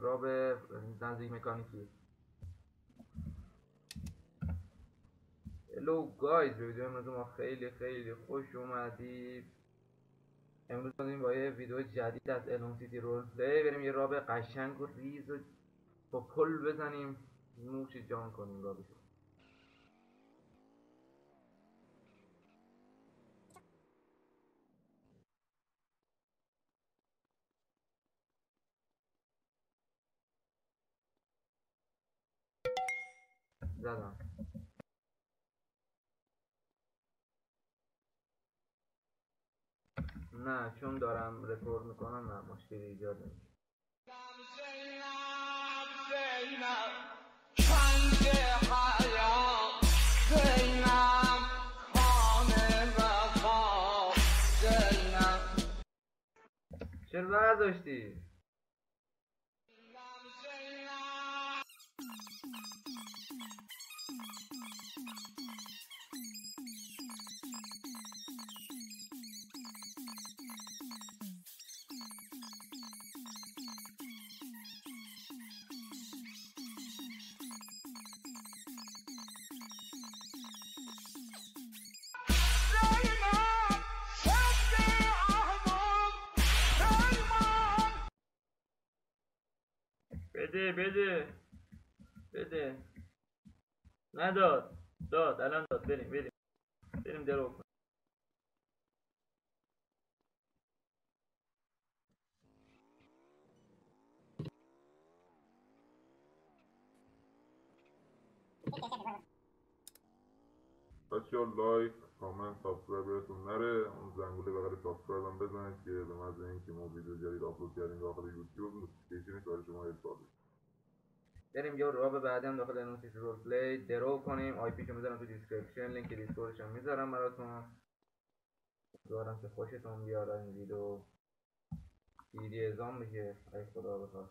rob نزدیک مکانیکی. hello guys به ویدیو امروز ما خیلی خیلی خوش اومدید. امروز داریم با یه ویدیو جدید از Alone City Role Play بریم یه rob قشنگ و ریز و با کل بزنیم. نوش جان کنیم rob شو. زدم نه چون دارم رکورد می‌کنم نه مشکلی ایجاد نمیشه چرا برداشتی؟ بده بده بده نداد داد الان داد بریم بریم بریم درو کن بچه ها like comment subscribe براتون نره. اون زنگوله بغل subscribe هم بزنید که به محض اینکه ما ویدیو جدید آپلود کردیم داخل یوتیوب notification ش برای شما ارسال بشه بریم یه rob بعدی هم داخل Alone City Role Play. درو کنیم. IP شو می‌ذارم تو description. لینک Discord ش هم می‌ذارم براتون. دارم که خوشتون بیاد این ویدیو. ویدیو ازام بشه ای خدا بخواد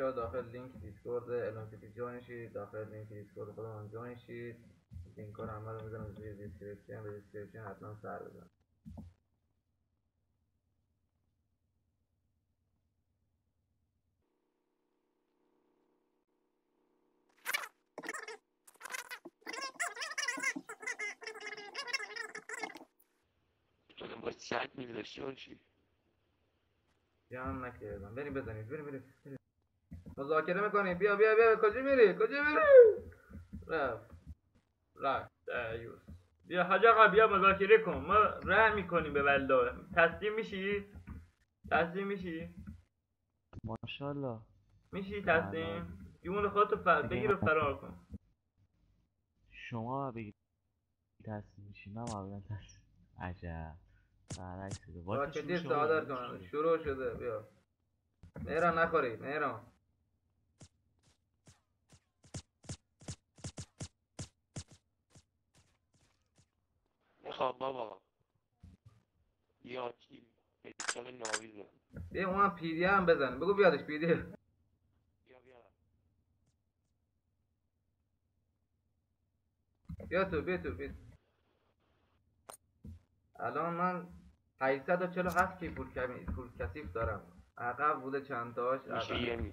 بچه ها داخل لینک Discord Alone City join شید داخل لینک Discord خودمون join شید. لینک ها رو همه رو می‌ذارم توی description به description حتما سر بزن با سگ میری داشته باشی جمع نکردم. بریم بزنید. بریم بریم. مذاکره می‌کنیم بیا بیا بیا. کجا میری؟ کجا میری؟ رفت. رفت. بیا حاج آقا بیا مذاکره کن. ما رحم می‌کنیم به والله تسلیم میشی؟ تسلیم میشی؟ ماشاءالله. میشی تسلیم؟ جون خودتو فر... بگیر و فرار کن. شما بگید تصمیم میشی. من قبلا تصمیم عجب. برعکس. شده. شروع شده. بیا. مهران نخوری. مهران. می‌خوام بابا. یا چی؟ احسان ناویزه. بیا اون پیدی هم بزن بگو بیادش پیدی بیا بیا. بیا تو بیا تو بیا. الان من 847 کی پول کمی پول کثیف دارم. عقب بوده چند تاش میشه عقب. یه می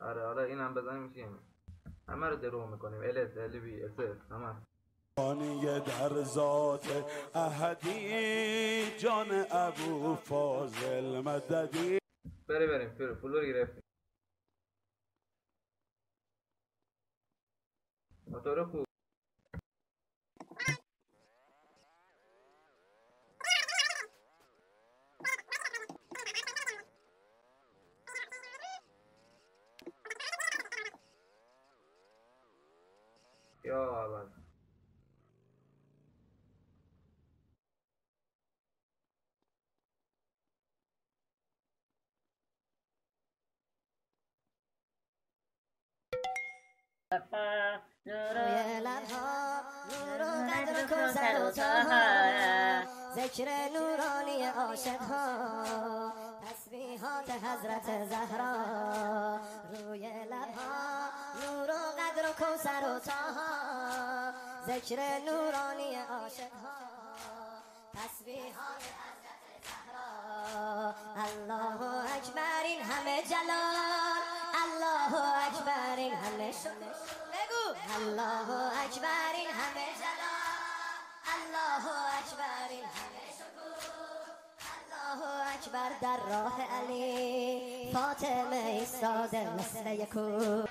آره حالا اینم بزنیم میشه یه می. همه رو درو می‌کنیم. ال اس ال بی اس همه. خانه در ذات احدی جان ابو فاضل مددی. بری بریم فلور فلور گرفتیم. موتور خوب. یا اول روی لبها نور و قدر و ذکر نورانی عاشقها تسبیحات حضرت زهرا روی لبها نور و قدر و کوثر و طه ذکر نورانی عاشقها تسبیحات حضرت زهرا الله اکبر این همه جلال الله اکبر این همه شکر الله اکبر این همه جلال الله اکبر این همه شکر الله اکبر در راه علی فاطمه ایستاده مثل یکو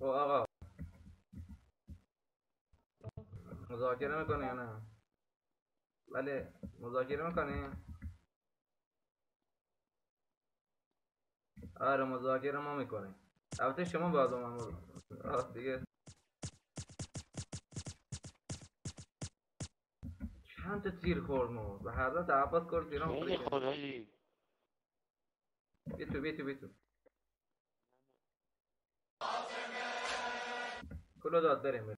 آقا مذاکره می‌کنی یا نه ولی مذاکره می‌کنی آره مذاکره ما می‌کنیم. البته شما باید با من مذاکره- آه، دیگه. چند تا تیر خورد ما به حضرت عباس کرد ایران خیلی خدایی. بی تو بی تو بی تو کلو داد بریم بریم.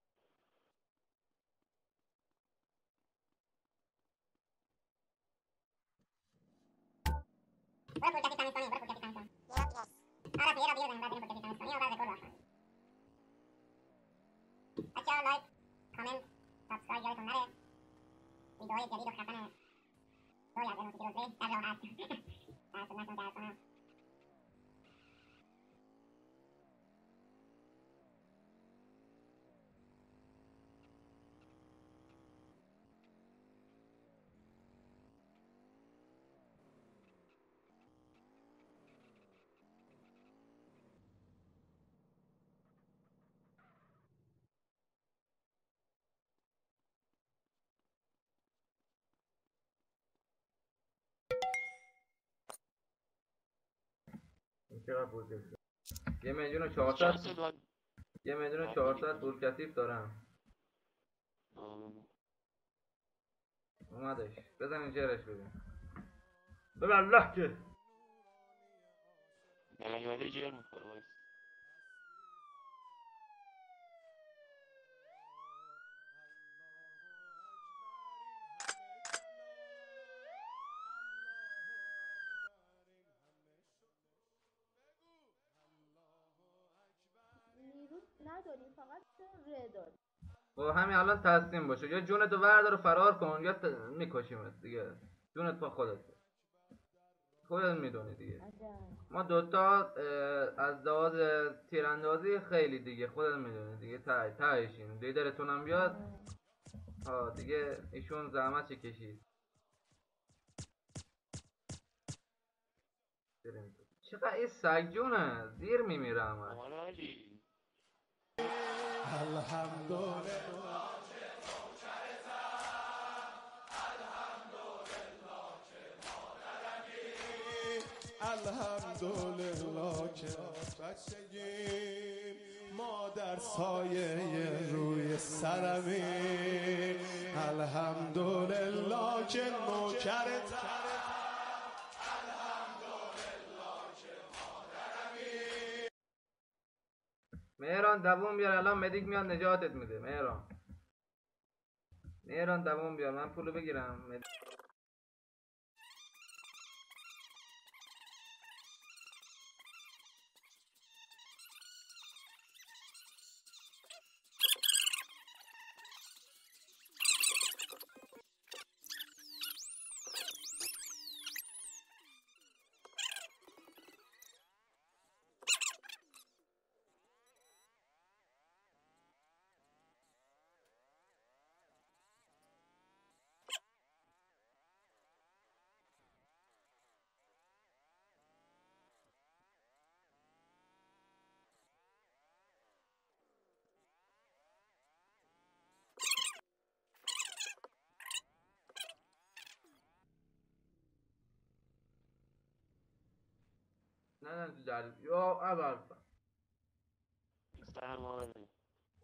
لایک کامنت سابسکرایب یادتون نره ویدئوهای جدید و خفن روی از امروز فیروزه در راه هست در خدمتتون در کنم این چقدر پول کشید یه میلیون و چند 400 سال باید یه میلیون و 400 پول کثیف دارم. اومدش. بزن این جرش ببین ببین الله که. نیومده جر می‌خوره ر داری خب همین الان تسلیم باشه. یا جونتو وردار و فرار کن یا ت... میکشیمت دیگه. جونت با خودت خودت می‌دونی دیگه. ما دوتا از لحاظ تیراندازی خیلی دیگه. خودت می‌دونی دیگه. ته تهشیم لیدرتون هم بیاد. ها دیگه ایشون زحمت چه کشید. چقدر این سگ جونه؟ دیر میمیره همه الحمدلله الحمدلله که بچگیم ما در سایه روی سرمی. الحمدلله که نوکرت مهران دووم بیار الان مدیک میاد نجاتت میده. مهران. مهران دووم بیار من پولو بگیرم. مدیک. نه نه تو در یا اول سرمایه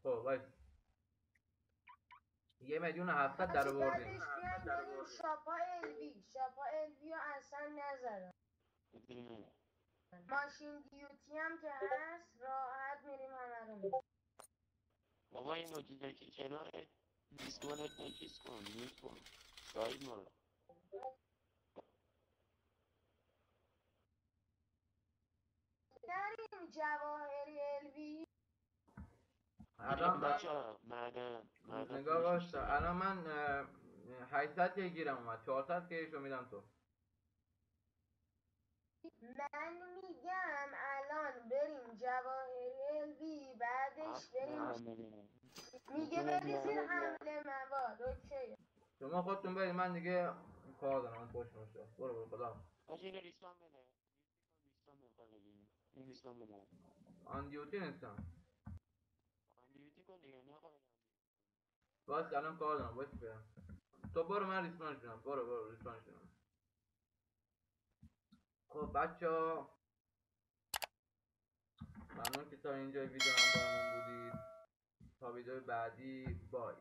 خب وایس. یه میلیون و هفتاد در آوردیم بریم شاپا الوی شاپا الوی اصلا نزدم ماشین دیوتی هم که هست راحت میریم همه رو می‌بینیم. بابا این نوتیده که کنار دیسکونت نکیز کن نیست کن ساید نریم جواهری الوی. الان بچه معدن معدن نگاه فروش باشتا می‌کنن. الان من اه، 800 که گیرم اومد. 400 که ایشو میدم تو. من میگم الان بریم جواهری الوی بعدش بریم. میگه بریزین حمله مواد. اوکی. شما خودتون برید. من دیگه کار دارم. پشت مشتا برو برو خدا. اینو ریسمان بده. بگیری. این ریسمان بده آن دیوتی نیستم. آن دیوتی کن دیگه باز الان کار دارم باید برم تو برو من ریسپانش کنم برو برو ریسپانش کنم خب بچه ها ممنون که تا اینجا ویدیو هم بودید. تا ویدیو بعدی بای.